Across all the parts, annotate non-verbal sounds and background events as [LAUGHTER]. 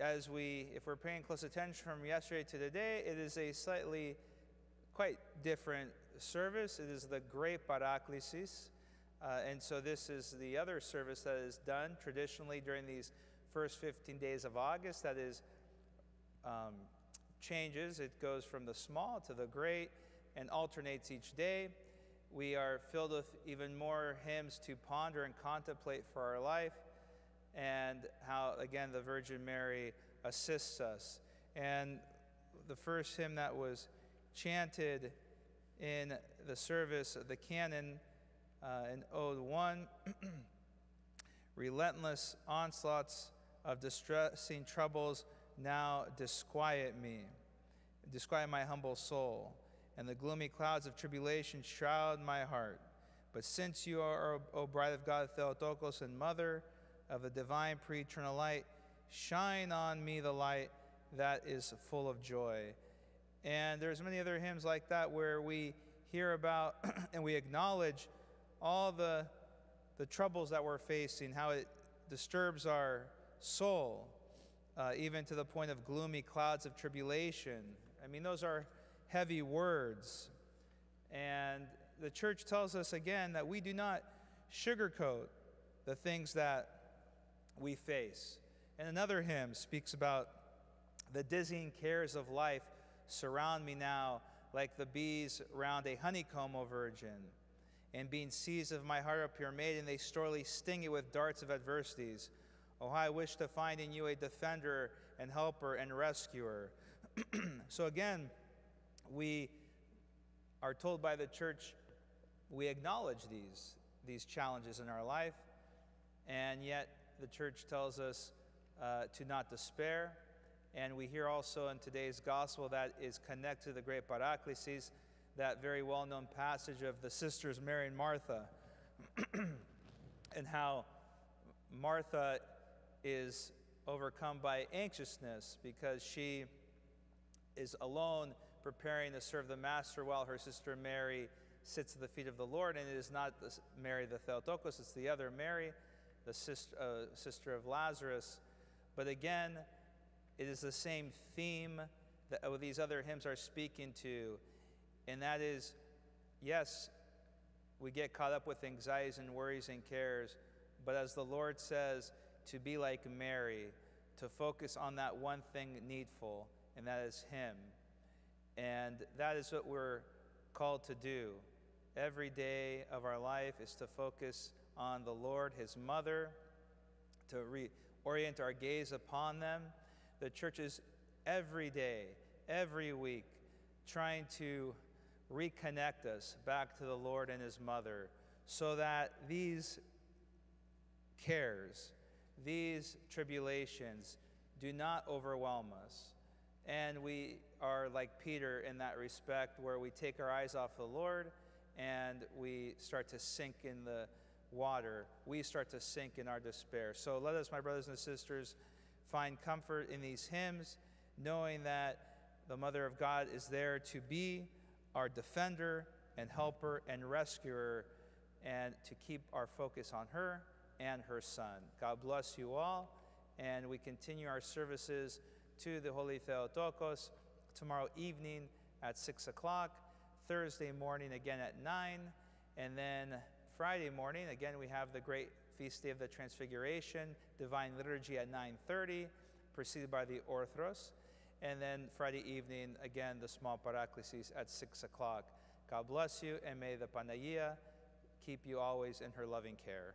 as we, if we're paying close attention from yesterday to today, it is a slightly quite different service. It is the Great Paraklesis. Uh, and so this is the other service that is done traditionally during these first 15 days of August. That is um, changes. It goes from the small to the great and alternates each day. We are filled with even more hymns to ponder and contemplate for our life, and how, again, the Virgin Mary assists us. And the first hymn that was chanted in the service, of the canon uh, in Ode 1 [CLEARS THROAT] Relentless onslaughts of distressing troubles now disquiet me, disquiet my humble soul, and the gloomy clouds of tribulation shroud my heart. But since you are, O bride of God, Theotokos, and mother of the divine pre eternal light, shine on me the light that is full of joy. And there's many other hymns like that where we hear about [CLEARS THROAT] and we acknowledge all the, the troubles that we're facing, how it disturbs our soul uh, even to the point of gloomy clouds of tribulation. I mean, those are heavy words. And the church tells us again that we do not sugarcoat the things that we face. And another hymn speaks about the dizzying cares of life surround me now like the bees round a honeycomb, O Virgin. And being seized of my heart, a pure maiden, they sorely sting it with darts of adversities. Oh, I wish to find in you a defender and helper and rescuer. [CLEARS THROAT] so again, we are told by the church we acknowledge these, these challenges in our life, and yet the church tells us uh, to not despair. And we hear also in today's gospel that is connected to the great Paraklesis, that very well known passage of the sisters Mary and Martha, [CLEARS THROAT] and how Martha is overcome by anxiousness because she is alone preparing to serve the Master while her sister Mary sits at the feet of the Lord. And it is not Mary the Theotokos, it's the other Mary, the sister, uh, sister of Lazarus. But again, it is the same theme that uh, these other hymns are speaking to, and that is yes, we get caught up with anxieties and worries and cares, but as the Lord says, to be like Mary, to focus on that one thing needful, and that is Him. And that is what we're called to do. Every day of our life is to focus on the Lord, His mother, to reorient our gaze upon them. The church is every day, every week, trying to reconnect us back to the Lord and His mother so that these cares, these tribulations do not overwhelm us. And we are like Peter in that respect, where we take our eyes off the Lord and we start to sink in the water. We start to sink in our despair. So let us, my brothers and sisters, find comfort in these hymns, knowing that the Mother of God is there to be our defender and helper and rescuer, and to keep our focus on her and her Son. God bless you all, and we continue our services to the Holy Theotokos tomorrow evening at 6 o'clock, Thursday morning again at 9, and then Friday morning, again, we have the great feast day of the Transfiguration, Divine Liturgy at 9.30, preceded by the Orthros, and then Friday evening, again, the small Paraklesis at 6 o'clock. God bless you, and may the Panagia keep you always in her loving care.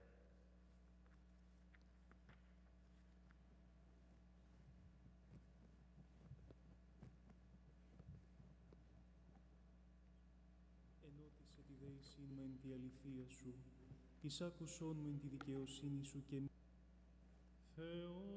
δεησύν με τη αληθεία σου, εισάκουσόν με τη δικαιοσύνη σου και Θεό